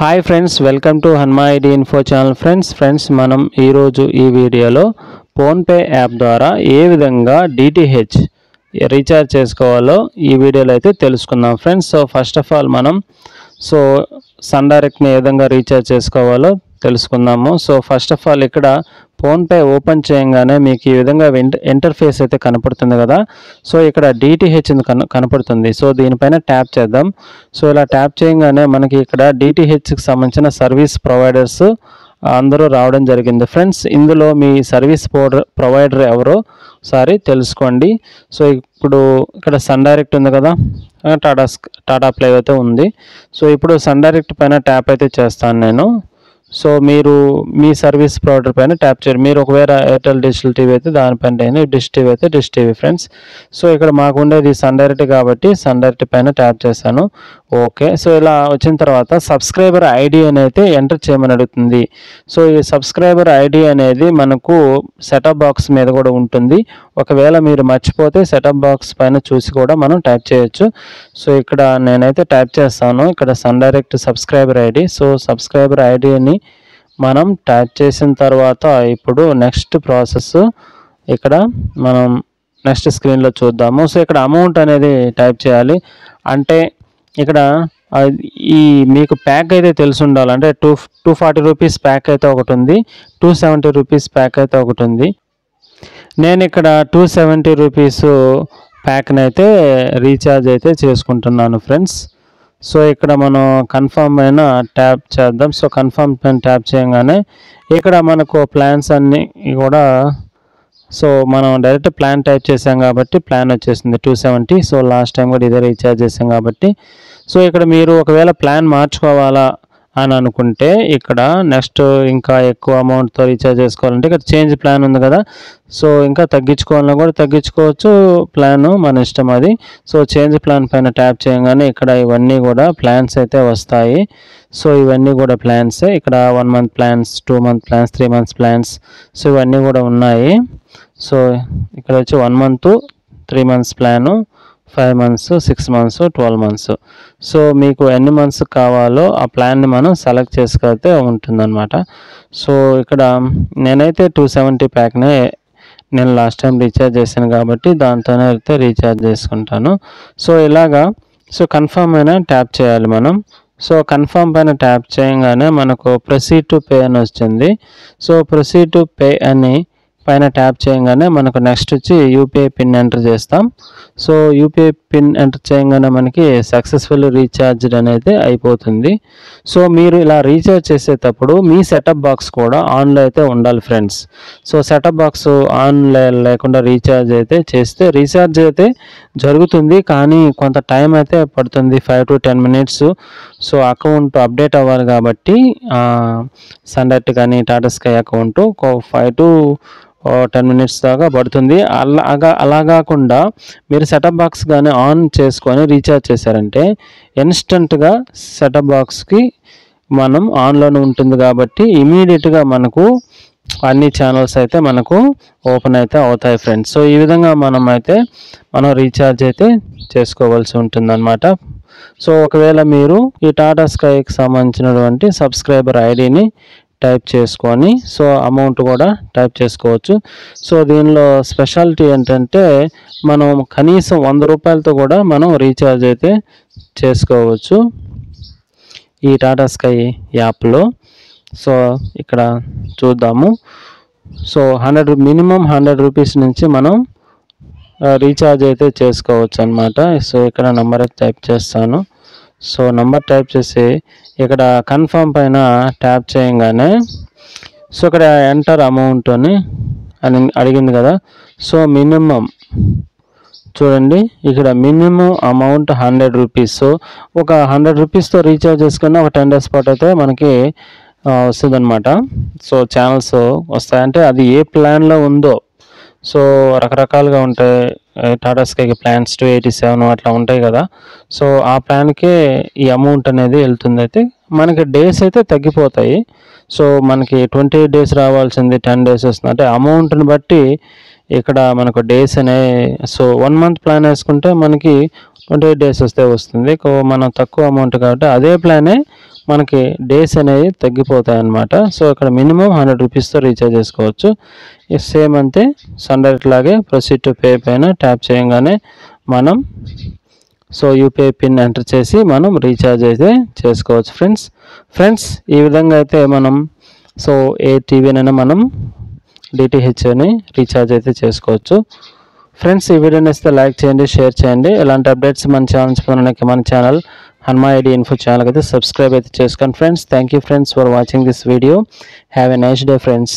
Hi friends welcome to హన్మాయిడి info channel friends friends మనం ఈరోజు ఈ వీడియోలో ఫోన్పే యాప్ ద్వారా ఏ విధంగా డిటిహెచ్ రీఛార్జ్ చేసుకోవాలో ఈ వీడియోలో అయితే తెలుసుకుందాం. Friends so first of all మనం సో సన్ డైరెక్ట్ని ఏ విధంగా రీఛార్జ్ చేసుకోవాలో తెలుసుకుందాము. సో ఫస్ట్ ఆఫ్ ఆల్ ఇక్కడ ఫోన్పే ఓపెన్ చేయగానే మీకు ఈ విధంగా ఇంటర్ఫేస్ అయితే కనపడుతుంది కదా. సో ఇక్కడ డిటిహెచ్ కన కనపడుతుంది. సో దీనిపైన ట్యాప్ చేద్దాం. సో ఇలా ట్యాప్ చేయగానే మనకి ఇక్కడ డిటిహెచ్కి సంబంధించిన సర్వీస్ ప్రొవైడర్స్ అందరూ రావడం జరిగింది. ఫ్రెండ్స్ ఇందులో మీ సర్వీస్ ప్రొవైడర్ ఎవరో సారి తెలుసుకోండి. సో ఇప్పుడు ఇక్కడ సన్ డైరెక్ట్ ఉంది కదా. టాటా టాటా ప్లే అయితే ఉంది. సో ఇప్పుడు సన్ డైరెక్ట్ పైన ట్యాప్ అయితే చేస్తాను నేను. సో మీరు మీ సర్వీస్ ప్రొవైడర్ పైన ట్యాప్ చేయండి మీరు ఒకవేళ ఎయిర్టెల్ డిజిటల్ టీవీ అయితే దానిపైన అయినా డిష్ టీవీ అయితే డిష్ టీవీ ఫ్రెండ్స్. సో ఇక్కడ మాకు ఉండేది సన్ డైరెక్ట్ కాబట్టి సన్ డైరెక్ట్ పైన ట్యాప్ చేశాను. ఓకే. సో ఇలా వచ్చిన తర్వాత సబ్స్క్రైబర్ ఐడి అనేది ఎంటర్ చేయమని అడుగుతుంది. సో ఈ సబ్స్క్రైబర్ ఐడి అనేది మనకు సెటప్ బాక్స్ మీద కూడా ఉంటుంది. ఒకవేళ మీరు మర్చిపోతే సెటప్ బాక్స్ పైన చూసి కూడా మనం టైప్ చేయొచ్చు. సో ఇక్కడ నేనైతే టైప్ చేస్తాను. ఇక్కడ Sun Direct subscriber ID. So subscriber ఐడిని మనం టైప్ చేసిన తర్వాత ఇప్పుడు నెక్స్ట్ ప్రాసెస్ ఇక్కడ మనం నెక్స్ట్ స్క్రీన్లో చూద్దాము. సో ఇక్కడ అమౌంట్ అనేది టైప్ చేయాలి. అంటే ఇక్కడ ఈ మీకు ప్యాక్ అయితే తెలిసి ఉండాలి. అంటే two two forty rupees pack అయితే ఒకటి ఉంది. టూ సెవెంటీ రూపీస్ ప్యాక్ అయితే ఒకటి ఉంది. నేను ఇక్కడ టూ సెవెంటీ రూపీస్ ప్యాక్ని అయితే రీఛార్జ్ అయితే చేసుకుంటున్నాను ఫ్రెండ్స్ సో ఇక్కడ మనం కన్ఫర్మ్ అయిన ట్యాప్ చేద్దాం. సో కన్ఫర్మ్ ట్యాప్ చేయగానే ఇక్కడ మనకు ప్లాన్స్ అన్నీ కూడా సో మనం డైరెక్ట్ ప్లాన్ టైప్ చేసాం కాబట్టి ప్లాన్ వచ్చేసింది two seventy. So last time కూడా ఇదే రీఛార్జ్ చేసాం కాబట్టి. సో ఇక్కడ మీరు ఒకవేళ ప్లాన్ మార్చుకోవాలా అని అనుకుంటే ఇక్కడ నెక్స్ట్ ఇంకా ఎక్కువ అమౌంట్తో రీఛార్జ్ చేసుకోవాలంటే ఇక్కడ చేంజ్ ప్లాన్ ఉంది కదా. సో ఇంకా తగ్గించుకోవాలన్నా కూడా తగ్గించుకోవచ్చు. ప్లాన్ మన ఇష్టం అది. సో చేంజ్ ప్లాన్ పైన ట్యాప్ చేయగానే ఇక్కడ ఇవన్నీ కూడా ప్లాన్స్ అయితే వస్తాయి. సో ఇవన్నీ కూడా ప్లాన్స్. ఇక్కడ one month plans two month plans three months plans. So ఇవన్నీ కూడా ఉన్నాయి. సో ఇక్కడ వచ్చి one month three months plan five months six months twelve months so మీకు ఎన్ని మంత్స్ కావాలో ఆ ప్లాన్ని మనం సెలెక్ట్ చేసుకైతే ఉంటుందన్నమాట. సో ఇక్కడ నేనైతే టూ సెవెంటీ ప్యాక్నే నేను లాస్ట్ టైం రీఛార్జ్ చేశాను కాబట్టి దాంతోనే అయితే రీఛార్జ్ చేసుకుంటాను. సో ఇలాగా సో కన్ఫామ్ అయినా ట్యాప్ చేయాలి మనం. సో కన్ఫర్మ్ పైన ట్యాప్ చేయగానే మనకు ప్రొసీడ్ టు పే అని వచ్చింది. సో ప్రొసీడ్ టు పే అని పైన ట్యాప్ చేయగానే మనకు నెక్స్ట్ వచ్చి యూపీఐ పిన్ ఎంటర్ చేస్తాం. సో యూపీఐ పిన్ ఎంటర్ చేయగానే మనకి సక్సెస్ఫుల్ రీఛార్జ్డ్ అనేది అయిపోతుంది. సో మీరు ఇలా రీఛార్జ్ చేసేటప్పుడు మీ సెటప్ బాక్స్ కూడా ఆన్లో అయితే ఉండాలి friends so setup box on లేకుండా రీఛార్జ్ అయితే చేస్తే రీఛార్జ్ అయితే జరుగుతుంది. కానీ కొంత టైం అయితే పడుతుంది five to ten minutes so account update అవ్వాలి కాబట్టి సన్డెట్ కానీ Tata Sky account five to ten minutes దాకా పడుతుంది. అలాగా అలా కాకుండా మీరు సెటప్ బాక్స్ కానీ ఆన్ చేసుకొని రీఛార్జ్ చేశారంటే ఇన్స్టంట్గా సెటప్ బాక్స్కి మనం ఆన్లోనే ఉంటుంది కాబట్టి ఇమీడియట్గా మనకు అన్ని ఛానల్స్ అయితే మనకు ఓపెన్ అయితే అవుతాయి ఫ్రెండ్స్. సో ఈ విధంగా మనం అయితే మనం రీఛార్జ్ అయితే చేసుకోవాల్సి ఉంటుందన్నమాట. సో ఒకవేళ మీరు ఈ టాటా స్కైకి సంబంధించినటువంటి సబ్స్క్రైబర్ ఐడిని టైప్ చేసుకొని సో అమౌంట్ కూడా టైప్ చేసుకోవచ్చు. సో దీనిలో స్పెషాలిటీ ఏంటంటే మనం కనీసం వంద రూపాయలతో కూడా మనం రీఛార్జ్ అయితే చేసుకోవచ్చు ఈ టాటా స్కై యాప్లో సో ఇక్కడ చూద్దాము. So hundred minimum hundred rupees నుంచి మనం uh, రీఛార్జ్ అయితే చేసుకోవచ్చు అనమాట సో ఇక్కడ నెంబర్ అయితే టైప్ చేస్తాను. సో నెంబర్ టైప్ చేసి ఇక్కడ కన్ఫర్మ్ పైన ట్యాప్ చేయగానే సో ఇక్కడ ఎంటర్ అమౌంట్ అని అని అడిగింది కదా. సో మినిమం చూడండి ఇక్కడ minimum amount hundred rupees so ఒక హండ్రెడ్ రూపీస్తో రీఛార్జ్ చేసుకున్న ఒక టెన్ డేస్ పాటు అయితే మనకి వస్తుంది అనమాట సో ఛానల్స్ వస్తాయంటే అది ఏ ప్లాన్లో ఉందో సో రకరకాలుగా ఉంటాయి. టాటా స్కైకి ప్లాన్స్ టూ ఎయిటీ సెవెన్ అట్లా ఉంటాయి కదా. సో ఆ ప్లాన్కే ఈ అమౌంట్ అనేది వెళ్తుంది. అయితే మనకి డేస్ అయితే తగ్గిపోతాయి. సో మనకి ట్వంటీ డేస్ రావాల్సింది టెన్ డేస్ వస్తుంది. అంటే అమౌంట్ని బట్టి ఇక్కడ మనకు డేస్ అనే సో వన్ మంత్ ప్లాన్ వేసుకుంటే మనకి ట్వంటీ ఎయిట్ డేస్ వస్తే వస్తుంది. మనం తక్కువ అమౌంట్ కాబట్టి అదే ప్లానే మనకి డేస్ అనేవి తగ్గిపోతాయి అన్నమాట సో ఇక్కడ మినిమం హండ్రెడ్ రూపీస్తో రీఛార్జ్ చేసుకోవచ్చు. సేమ్ అంతే. సన్డైరెక్ట్ లాగే ప్రొసీడ్ టు పే పైన ట్యాప్ చేయగానే మనం సో యూపీఐ పిన్ ఎంటర్ చేసి మనం రీఛార్జ్ అయితే చేసుకోవచ్చు ఫ్రెండ్స్ ఫ్రెండ్స్ ఈ విధంగా అయితే మనం సో ఏ టీవీనైనా మనం డిటిహెచ్ అని రీఛార్జ్ అయితే చేసుకోవచ్చు. ఫ్రెండ్స్ ఈ వీడియోని ఇస్తే లైక్ చేయండి షేర్ చేయండి. ఇలాంటి అప్డేట్స్ మన ఛానల్స్ పొందడానికి మన channel Hanuma ID info channel అయితే సబ్స్క్రైబ్ అయితే చేసుకోండి friends thank friends for watching this video have a nice day friends